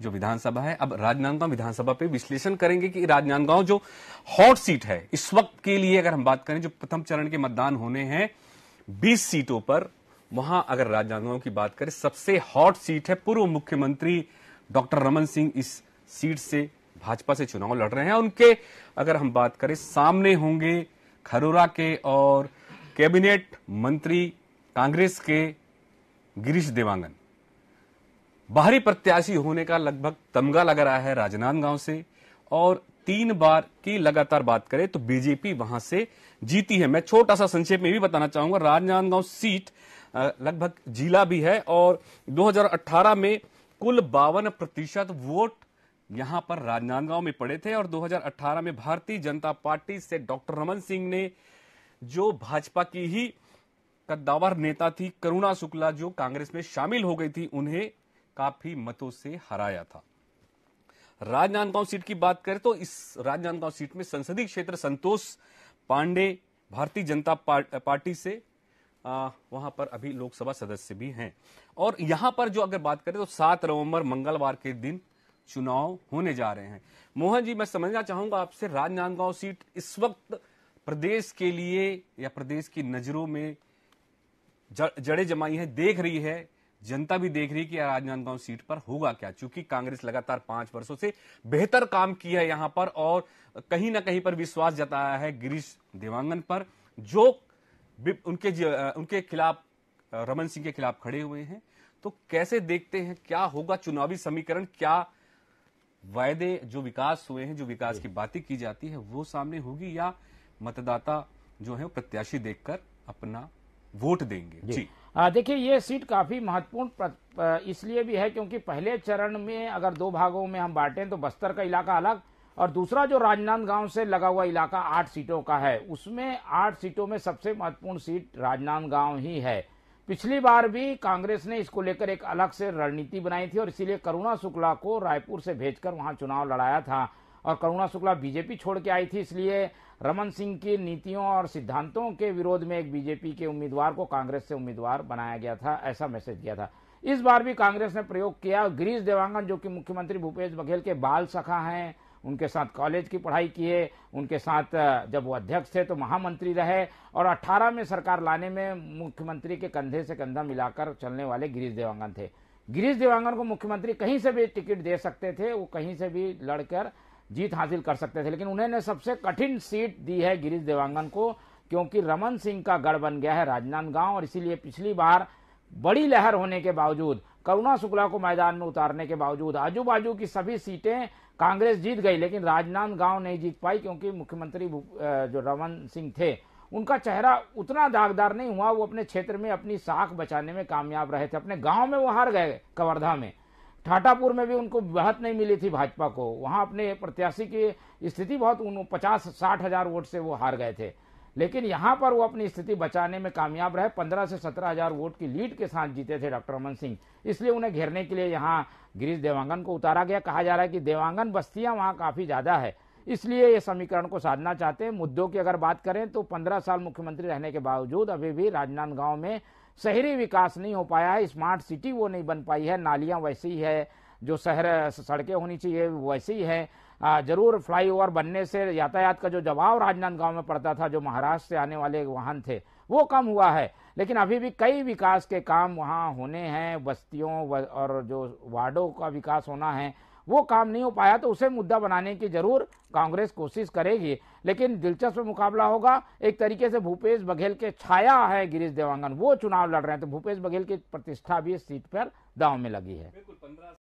जो विधानसभा है, अब राजनांदगांव विधानसभा पे विश्लेषण करेंगे कि राजनांदगांव जो हॉट सीट है, इस वक्त के लिए अगर हम बात करें, जो प्रथम चरण के मतदान होने हैं 20 सीटों पर, वहाँ अगर राजनांदगांव की बात करें, सबसे हॉट सीट है पूर्व मुख्यमंत्री डॉक्टर रमन सिंह इस सीट से भाजपा से चुनाव लड़ रहे हैं। उनके अगर हम बात करें, सामने होंगे खरोरा के और कैबिनेट मंत्री कांग्रेस के गिरीश देवांगन। बाहरी प्रत्याशी होने का लगभग तमगा लग रहा है राजनांदगांव से। और तीन बार की लगातार बात करें तो बीजेपी वहाँ से जीती है। मैं छोटा सा संक्षेप में भी बताना चाहूँगा, राजनांदगांव सीट लगभग जिला भी है और 2018 में कुल बावन प्रतिशत वोट यहाँ पर राजनांदगांव में पड़े थे और 2018 में भारतीय जनता पार्टी से डॉक्टर रमन सिंह ने जो भाजपा की ही कद्दावर नेता थी, करुणा शुक्ला, जो कांग्रेस में शामिल हो गई थी, उन्हें काफ़ी मतों से हराया था। राजनांदगांव सीट की बात करें तो इस राजनांदगांव सीट में संसदीय क्षेत्र संतोष पांडे भारतीय जनता पार्टी से आ, वहाँ पर अभी लोकसभा सदस्य भी हैं। और यहाँ पर जो अगर बात करें तो सात नवंबर मंगलवार के दिन चुनाव होने जा रहे हैं। मोहन जी मैं समझना चाहूँगा आपसे राजनांदगांव सीट इस वक्त प्रदेश के लिए या प्रदेश की नज़रों में जड़े जमाई है देख रही है जनता भी देख रही है कि राजनांदगांव सीट पर होगा क्या? चूँकि कांग्रेस लगातार पाँच वर्षों से बेहतर काम किया है यहाँ पर और कहीं ना कहीं पर विश्वास जताया है गिरीश देवांगन पर जो उनके उनके खिलाफ रमन सिंह के खिलाफ खड़े हुए हैं। तो कैसे देखते हैं क्या होगा चुनावी समीकरण क्या वायदे जो विकास हुए हैं जो विकास की बातें की जाती है वो सामने होगी या मतदाता जो है प्रत्याशी देखकर अपना वोट देंगे? जी, जी। देखिए, ये सीट काफ़ी महत्वपूर्ण इसलिए भी है क्योंकि पहले चरण में अगर दो भागों में हम बांटें तो बस्तर का इलाका अलग और दूसरा जो राजनांदगांव से लगा हुआ इलाका आठ सीटों का है, उसमें आठ सीटों में सबसे महत्वपूर्ण सीट राजनांदगांव ही है। पिछली बार भी कांग्रेस ने इसको लेकर एक अलग से रणनीति बनाई थी और इसीलिए करुणा शुक्ला को रायपुर से भेजकर वहाँ चुनाव लड़ाया था। और करुणा शुक्ला बीजेपी छोड़ के आई थी, इसलिए रमन सिंह की नीतियों और सिद्धांतों के विरोध में एक बीजेपी के उम्मीदवार को कांग्रेस से उम्मीदवार बनाया गया था, ऐसा मैसेज दिया था। इस बार भी कांग्रेस ने प्रयोग किया गिरीश देवांगन, जो कि मुख्यमंत्री भूपेश बघेल के बाल सखा हैं, उनके साथ कॉलेज की पढ़ाई किए उनके साथ जब वो अध्यक्ष थे तो महामंत्री रहे, और 18 में सरकार लाने में मुख्यमंत्री के कंधे से कंधा मिलाकर चलने वाले गिरीश देवांगन थे। गिरीश देवांगन को मुख्यमंत्री कहीं से भी टिकट दे सकते थे, वो कहीं से भी लड़कर जीत हासिल कर सकते थे, लेकिन उन्होंने सबसे कठिन सीट दी है गिरीश देवांगन को, क्योंकि रमन सिंह का गढ़ बन गया है राजनांदगांव, और इसीलिए पिछली बार बड़ी लहर होने के बावजूद, करुणा शुक्ला को मैदान में उतारने के बावजूद आजू बाजू की सभी सीटें कांग्रेस जीत गई, लेकिन राजनांदगांव नहीं जीत पाई, क्योंकि मुख्यमंत्री जो रमन सिंह थे, उनका चेहरा उतना दागदार नहीं हुआ, वो अपने क्षेत्र में अपनी साख बचाने में कामयाब रहे थे, अपने गाँव में वो हार गए कवर्धा में। ठाटापुर में भी उनको बहुत नहीं मिली थी भाजपा को। वहाँ अपने प्रत्याशी की स्थिति बहुत पचास, साठ हज़ार वोट से वो हार गए थे। लेकिन यहाँ पर वो अपनी स्थिति बचाने में कामयाब रहे। पंद्रह से सत्रह हज़ार वोट की लीड के साथ जीते थे डॉक्टर रमन सिंह। इसलिए उन्हें घेरने के लिए यहाँ गिरीश देवांगन को उतारा गया। कहा जा रहा है कि देवांगन बस्तियाँ वहाँ काफ़ी ज़्यादा है। इसलिए ये समीकरण को साधना चाहते हैं। मुद्दों की अगर बात करें तो पंद्रह साल मुख्यमंत्री रहने के बावजूद अभी भी राजनांदगांव में शहरी विकास नहीं हो पाया है स्मार्ट सिटी वो नहीं बन पाई है, नालियाँ वैसी ही है जो शहर, सड़कें होनी चाहिए वैसे ही। है ज़रूर फ्लाईओवर बनने से यातायात का जो दबाव राजनांदगांव में पड़ता था, जो महाराष्ट्र से आने वाले वाहन थे, वो कम हुआ है। लेकिन अभी भी कई विकास के काम वहाँ होने हैं, बस्तियों और जो वार्डों का विकास होना है वो काम नहीं हो पाया तो उसे मुद्दा बनाने की ज़रूर कांग्रेस कोशिश करेगी। लेकिन दिलचस्प मुकाबला होगा। एक तरीके से भूपेश बघेल के छाया है गिरीश देवांगन। वो चुनाव लड़ रहे हैं तो भूपेश बघेल की प्रतिष्ठा भी इस सीट पर दाव में लगी है।